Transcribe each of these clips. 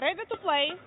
Ready to play.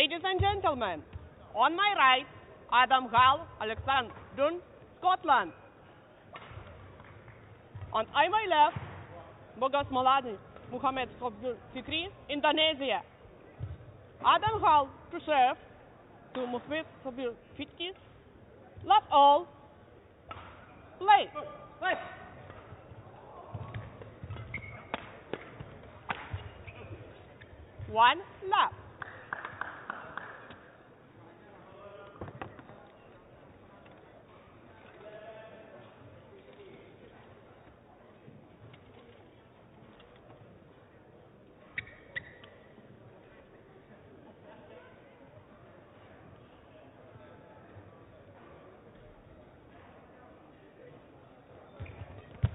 Ladies and gentlemen, on my right, Adam Hall, Alexander Dunn, Scotland. And on my left, Bagas Maulana, Muhammad Shohibul Fikri, Indonesia. Adam Hall to serve to Muhammad Shohibul Fikri. Love all. Play. Play. One lap.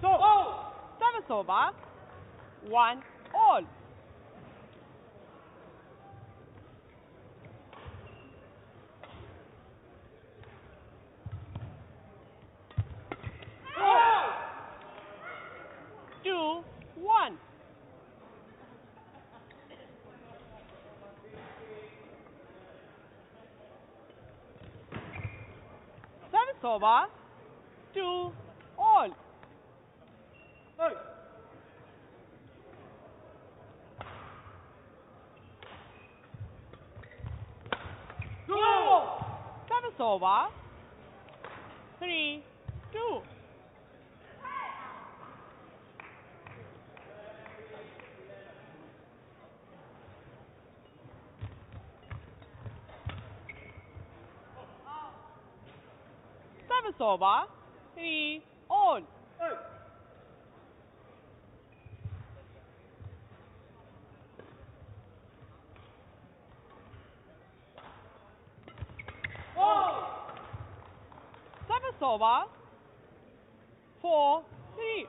So, service One all. Two, one. Service. Two, all. Over. Three, two. Three, all. Service over. Four, three.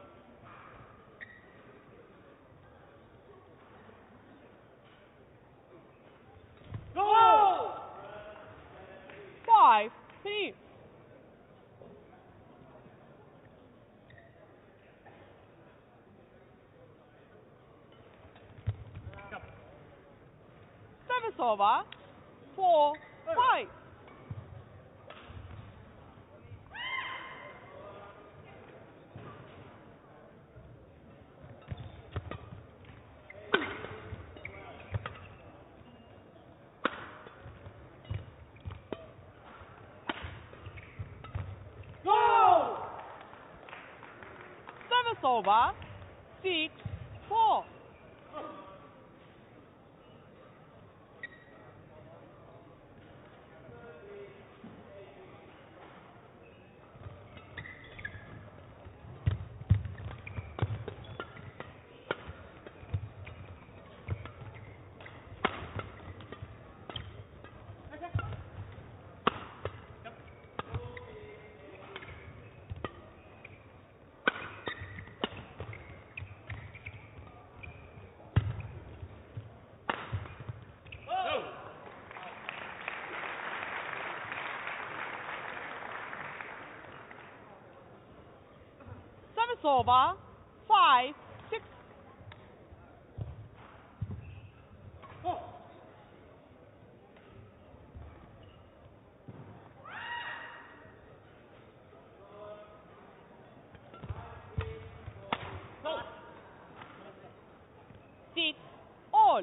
Five, three. Service over. Four, five. Service over. Six, four. Service over. Five, six. Six, all.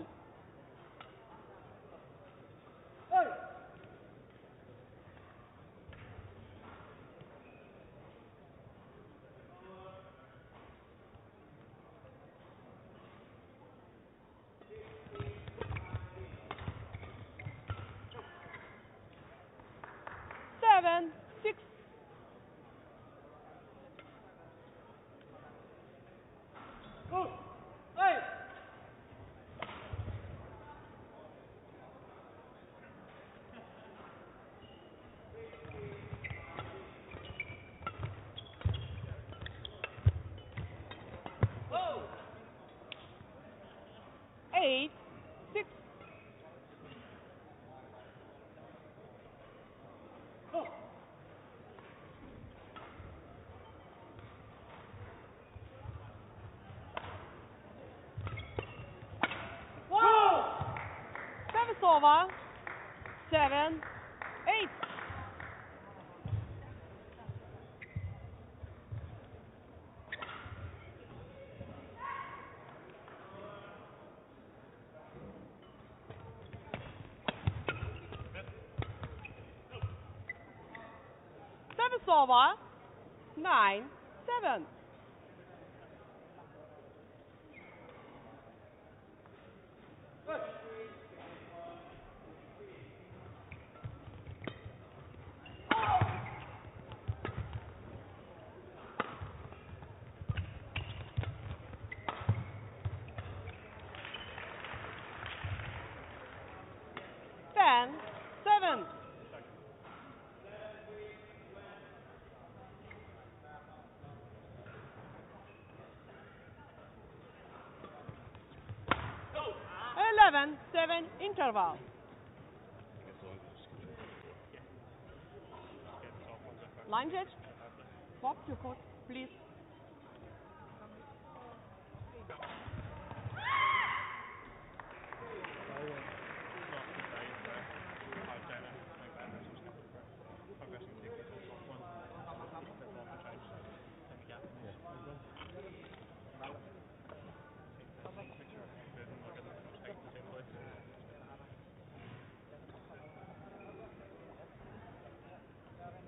Sevasova. Seven, eight. Nine, seven. Ten, seven. Eleven, seven interval. Line judge, swap your court, please.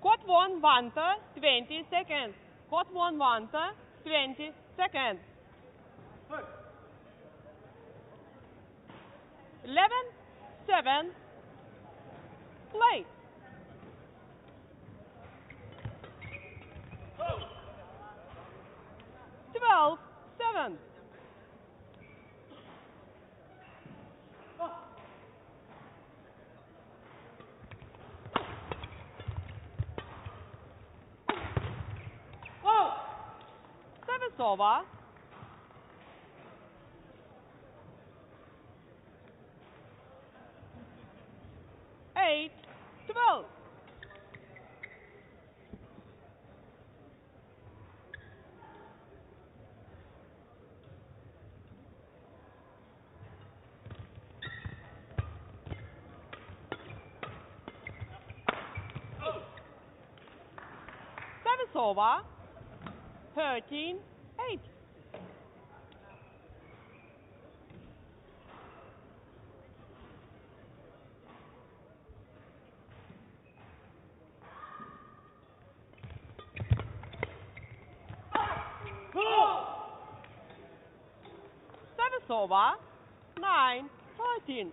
Court one Vanta, 20 seconds. Court one Vanta, 20 seconds. 11, 7, Kova. Eight, twelve. Seven over. 13, over 9, 13.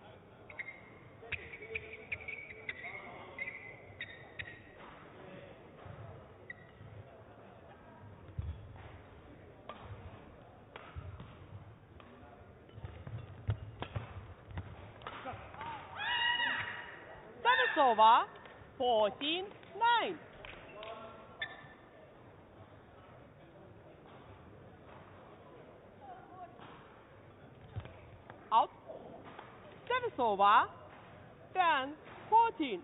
over 14, 9. Over then 14.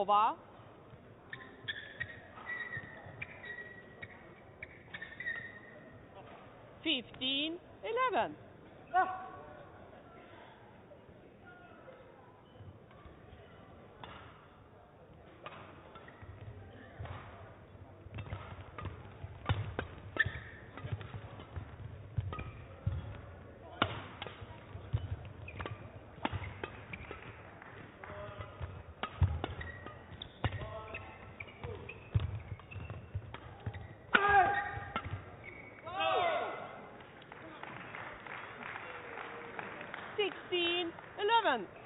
Sevasova. Eleven.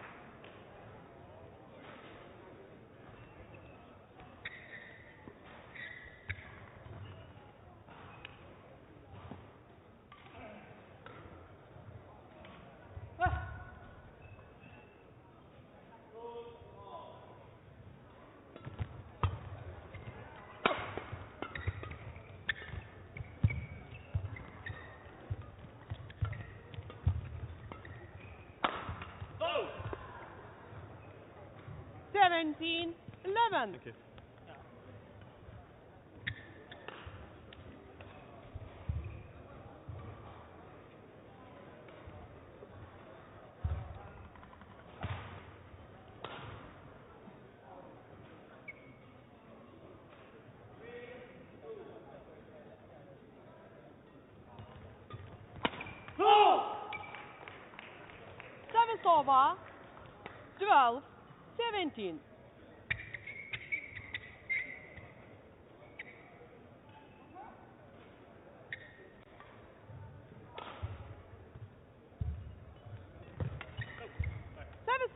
17, 11. Thank you. Service over. 12, 17.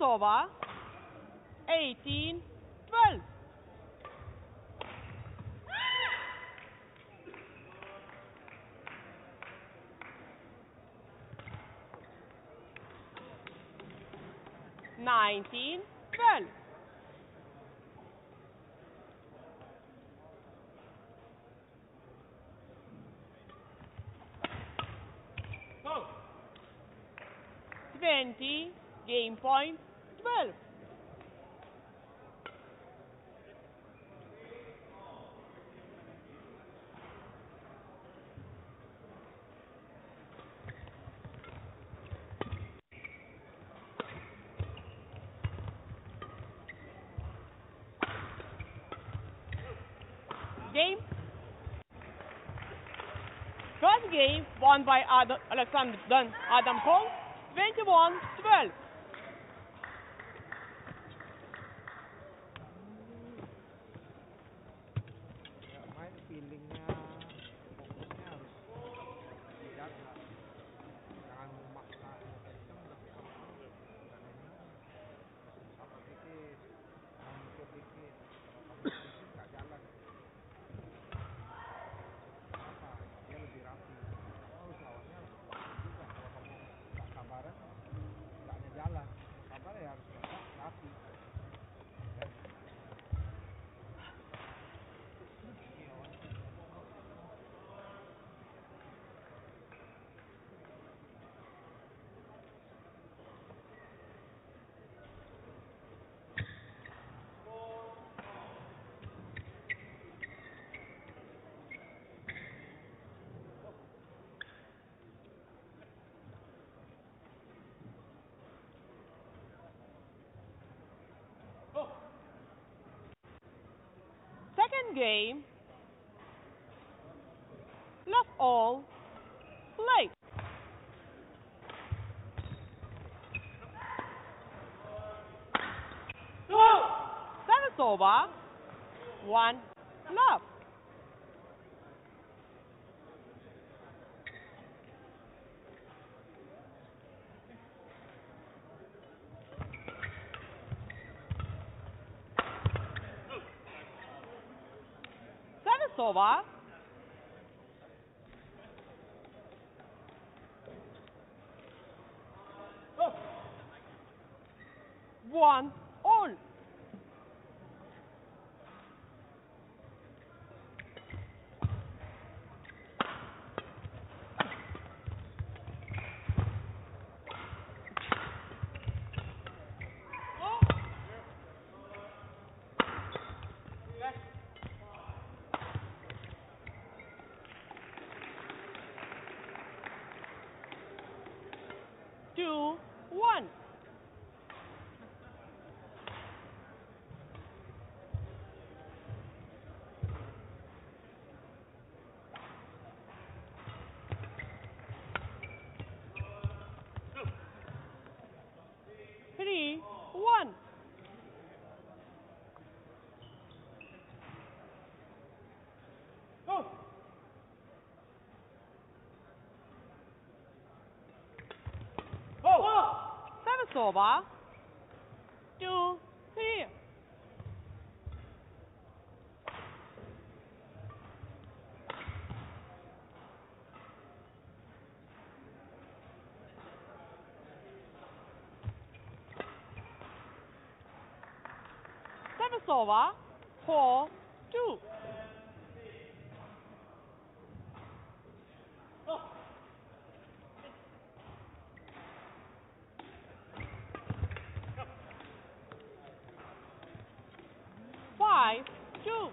Service over. 18, 12. Nineteen, twelve. Twenty, game point, twelve. Game. First game won by Adam, Alexander Dunn, Adam Cole, 21-12. Second game. Love all. Play. Service over. One. Love. Service over. One all. Two, one. One. Service over. Two, three. Service over. Four, two. five, two.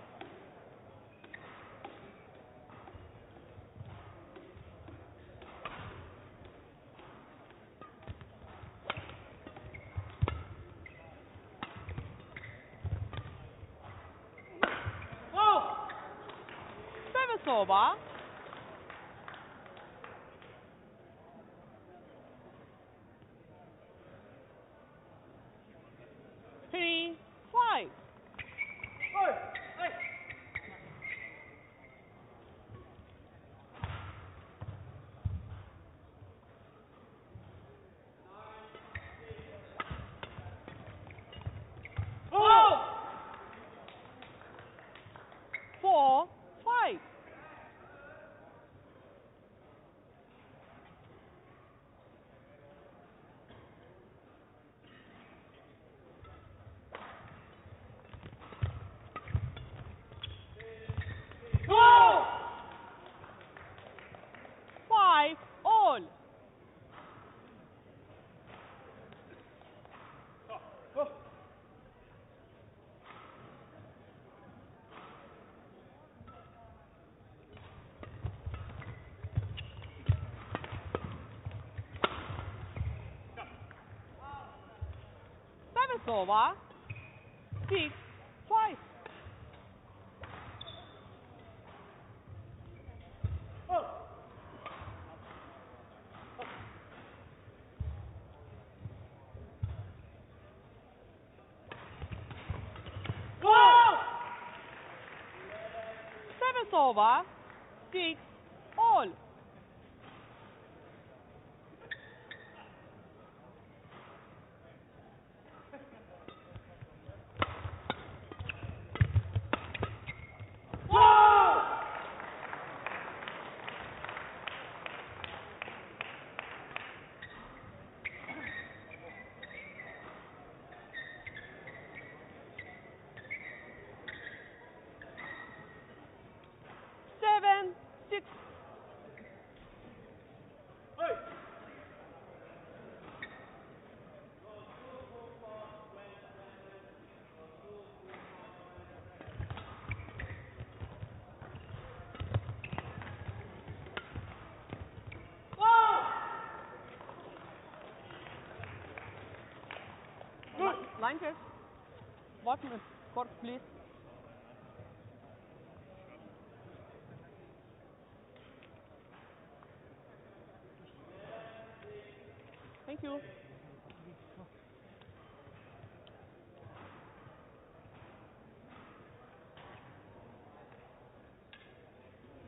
Service over. Three, five. Four, five. Five, all. Over. Six, five. Service over. Six, all. Seven, six. Check. Watch me. Please. Thank you.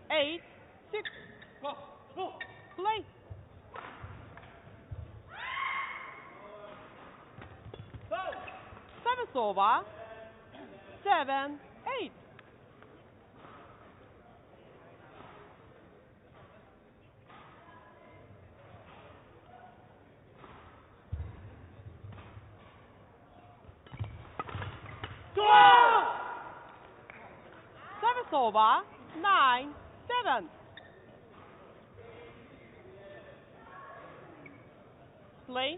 Eight, six. Play. Service. Seven, eight. Service over. Nine, seven. Play.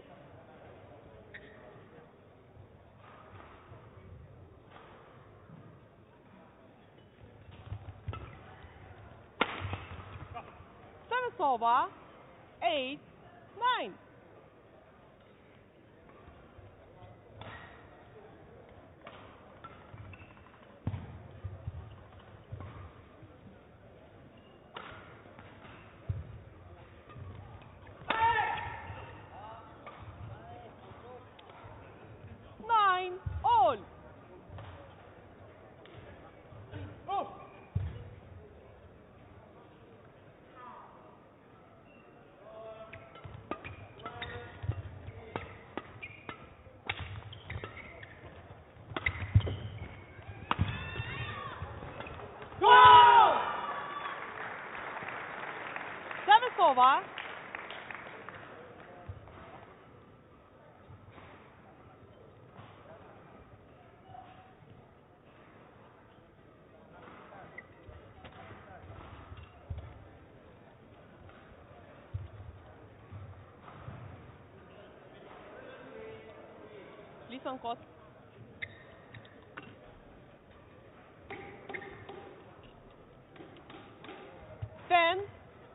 Service son cost. Ten,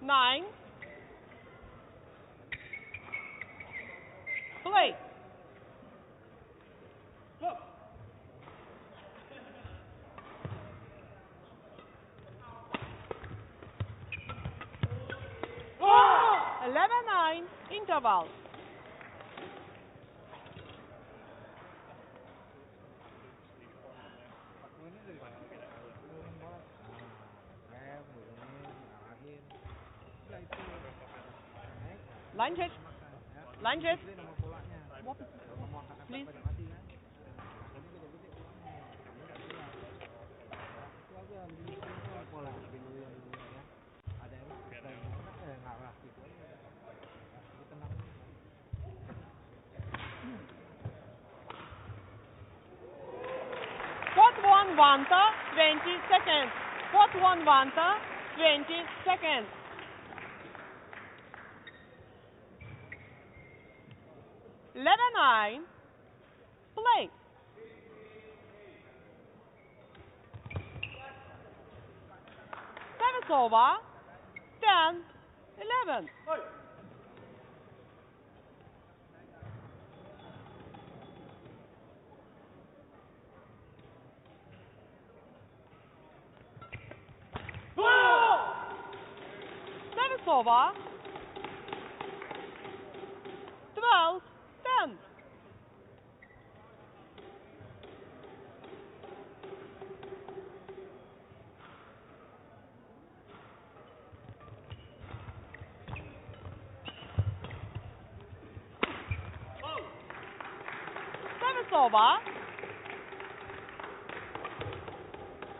nine, play. Look. Oh! interval. 100? What one Vanta, 20 seconds. What one Vanta, 20 seconds. Eleven nine. Play. Sevasova, 10, 11. Sevasova, 12, 10. Sevasova,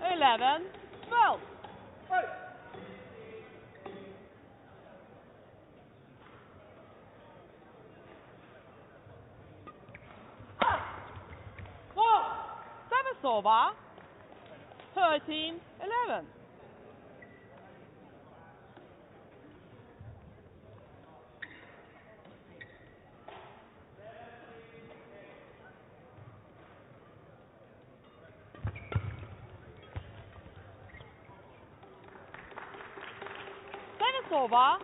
11, 12. Sevasova, 13, 11. Sevasova,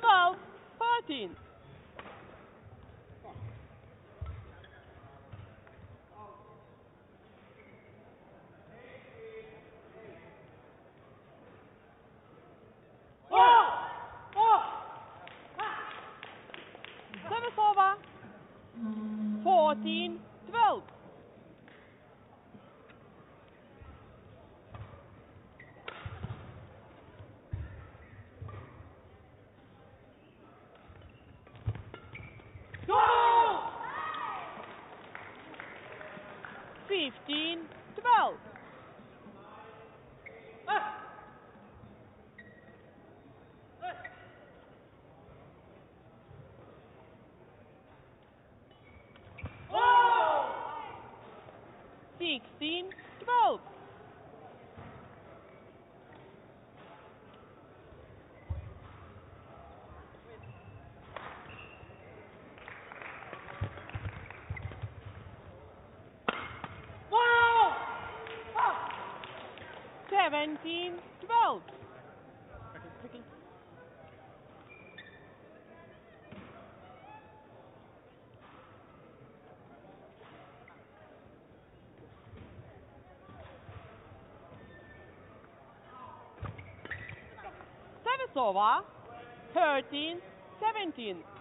12, 13. 15 12. Seventeen. Sova, 13 17.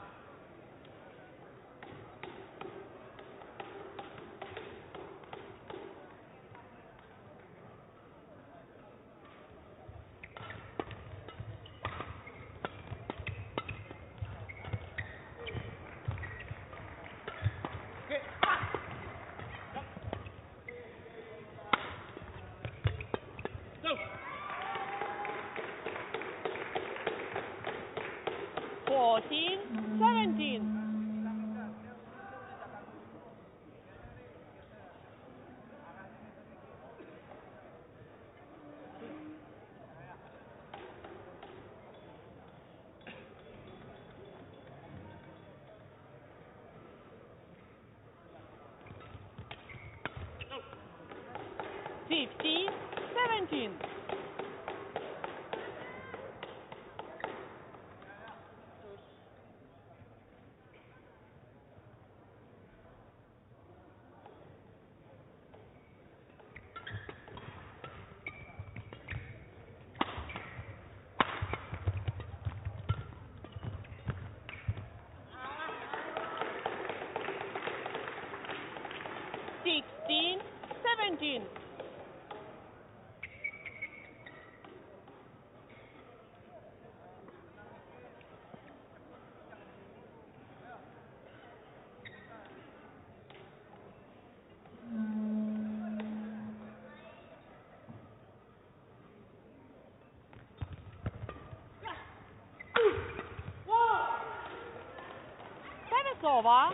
走吧。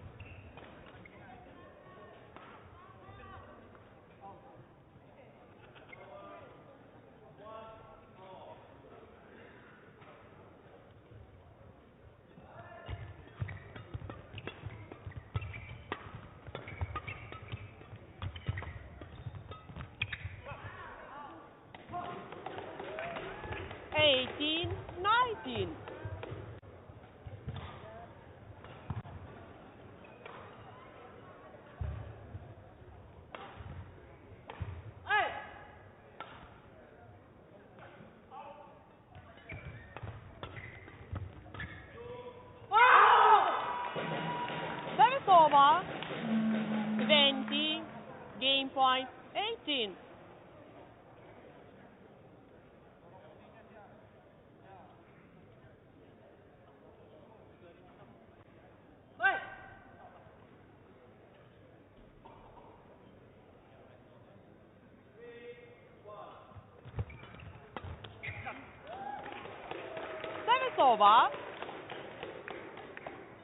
over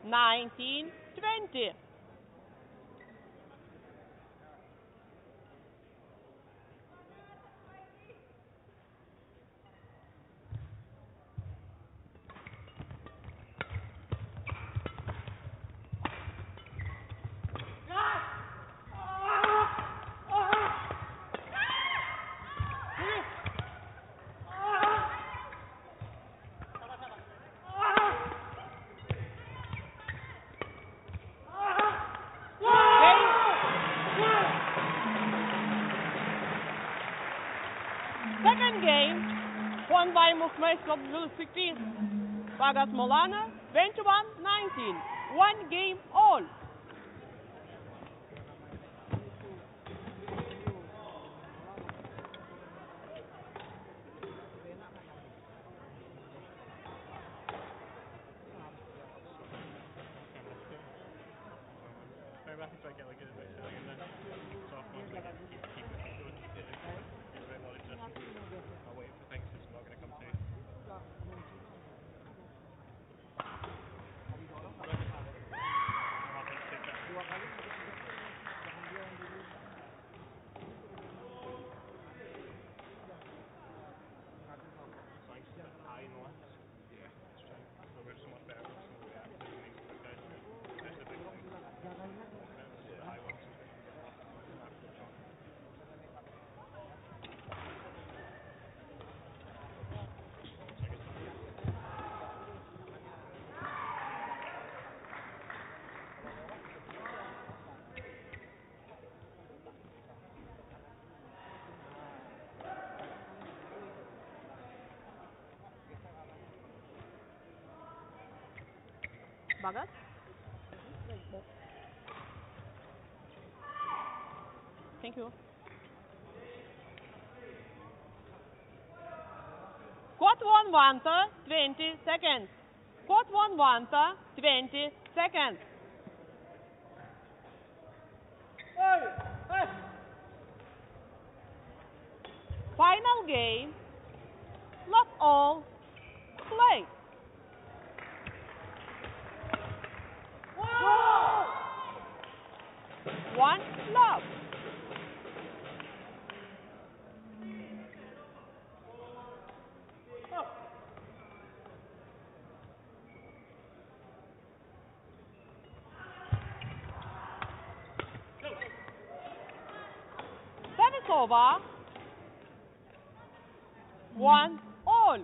1920. Second game, won by Muhammad Abdul Fikri Bagas Maulana, 21-19. One game all. magad? Thank you. Quad one wanta, 20 seconds. Quad one wanta, 20 seconds. Final game. Love all. Play. One love. Over. One all.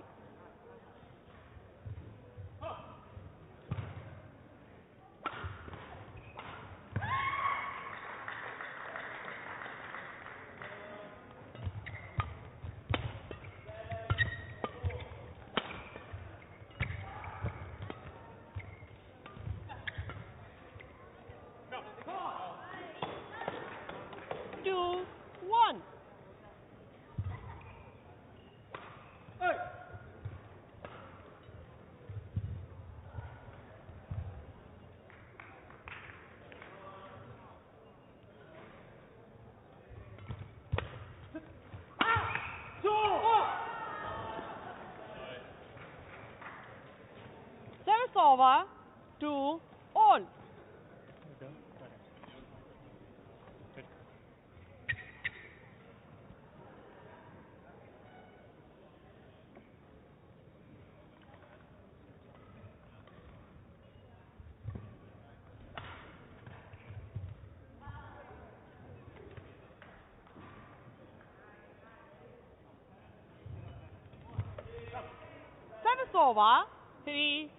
Two, one. Service over. Two, all. Service over. Three,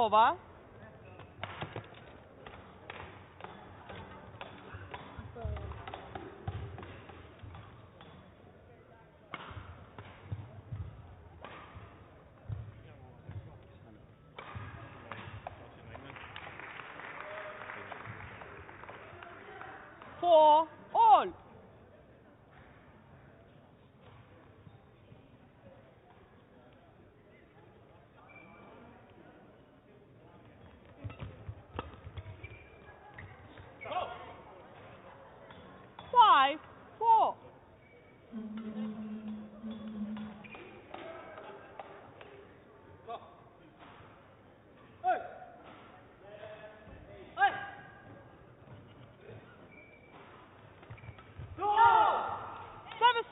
Service over. Four, all. Five, four. Service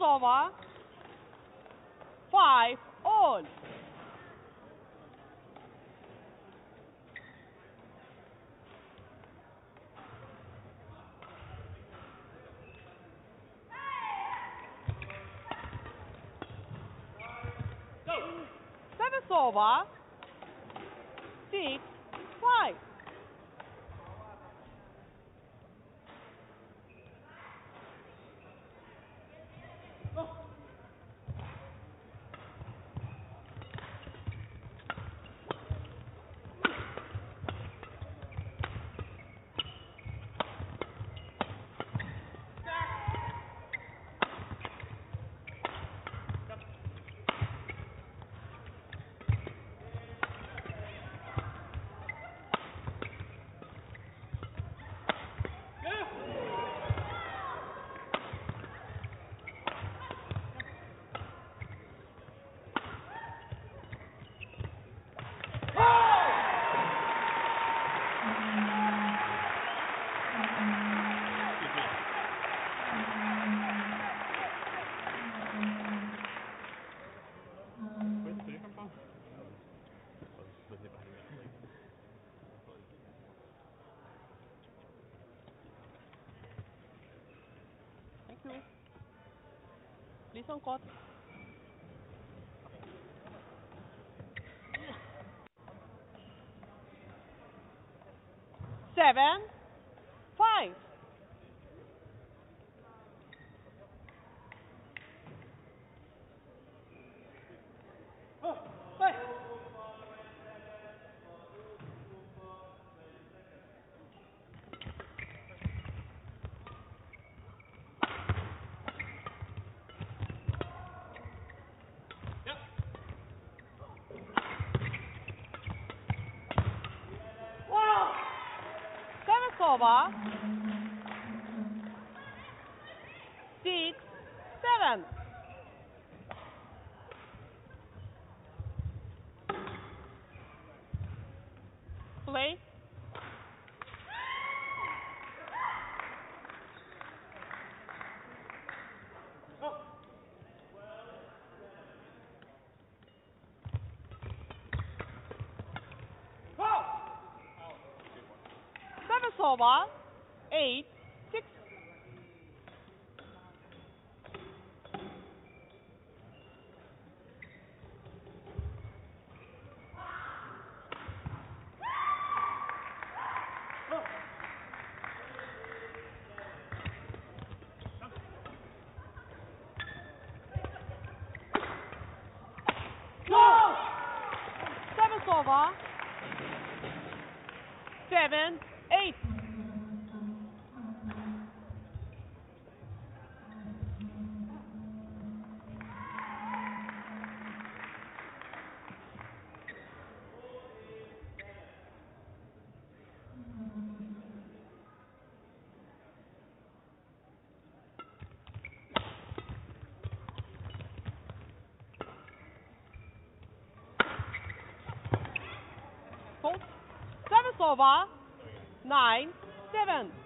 Five, all. Service over. são cotas. Seven. Iowa Manitoba, 8 over. Nine, seven.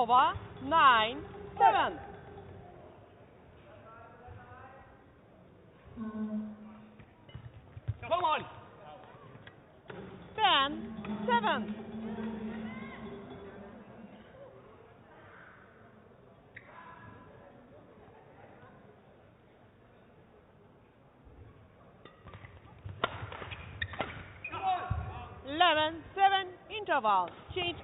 Moldova, 9 7. Come on. 10 7. Eleven, seven interval. Change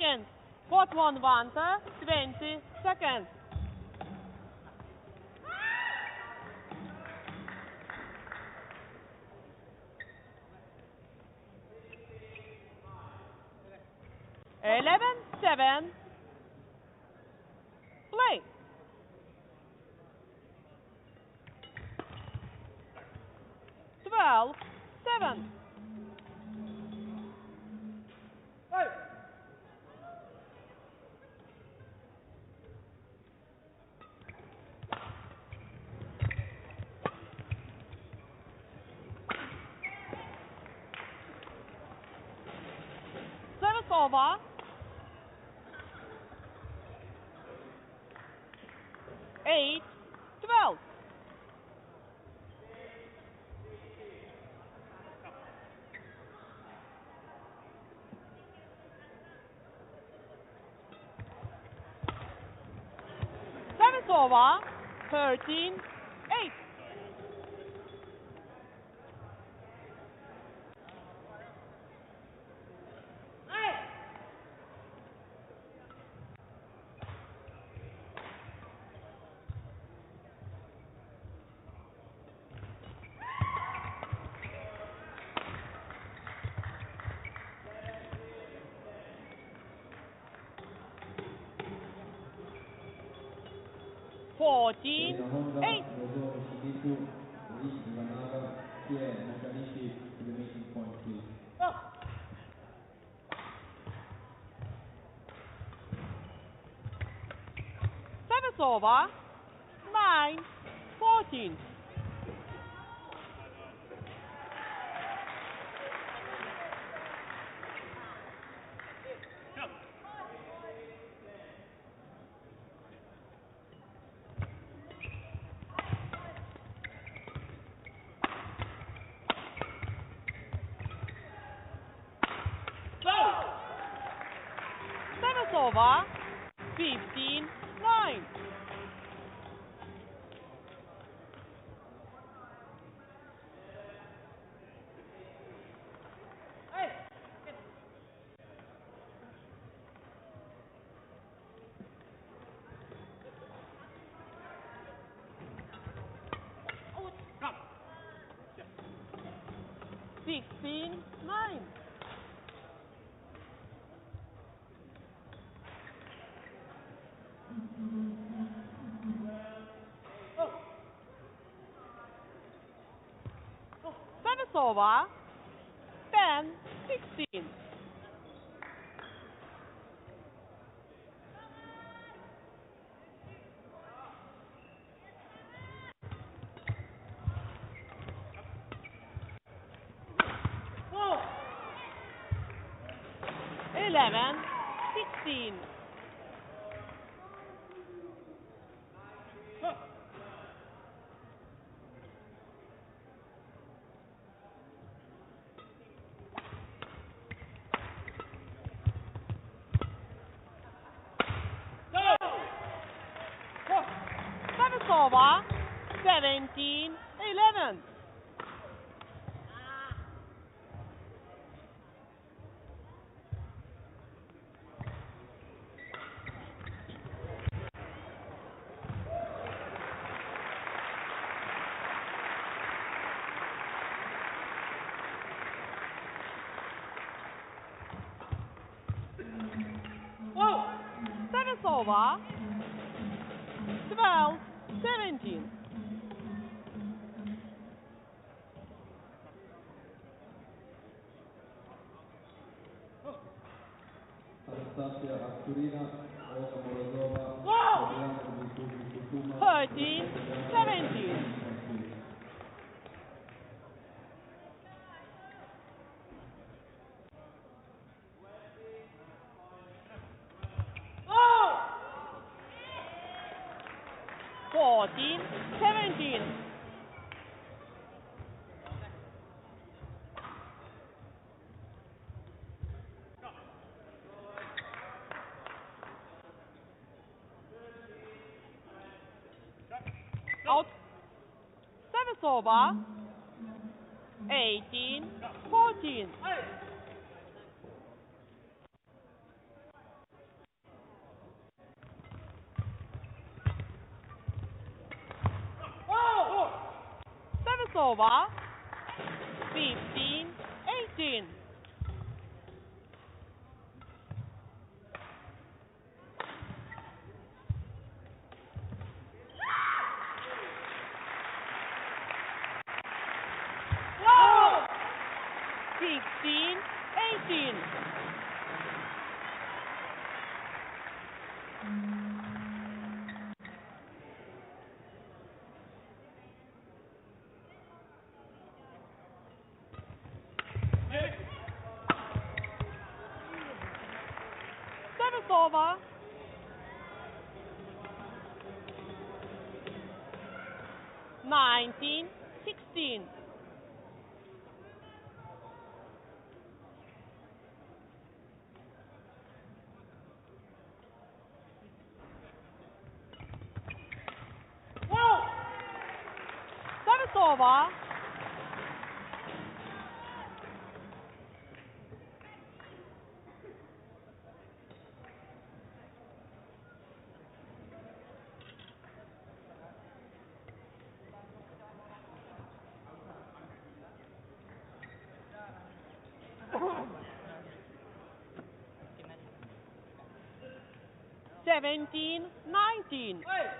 seconds. Fourth one, Vanta, 20 seconds. słowa. Eight, twelve. Thirteen, over 9, 14. Spin 9. Oh. Oh. Seven over. 16. Kosova 12 17. Anastasia Asturina Manitoba, 1814. 17, 19. Hey.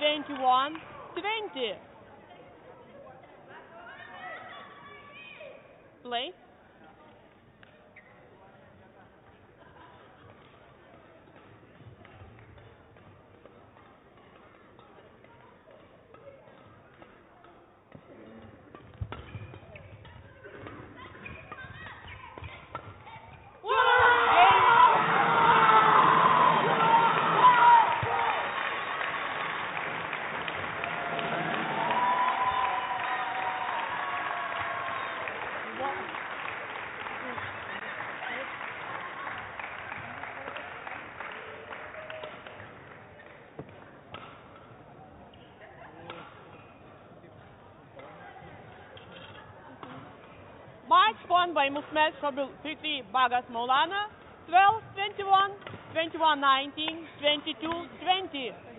21, 20. won by from the Fikri Bagas Maulana, 12-21, 21-19, 22-20.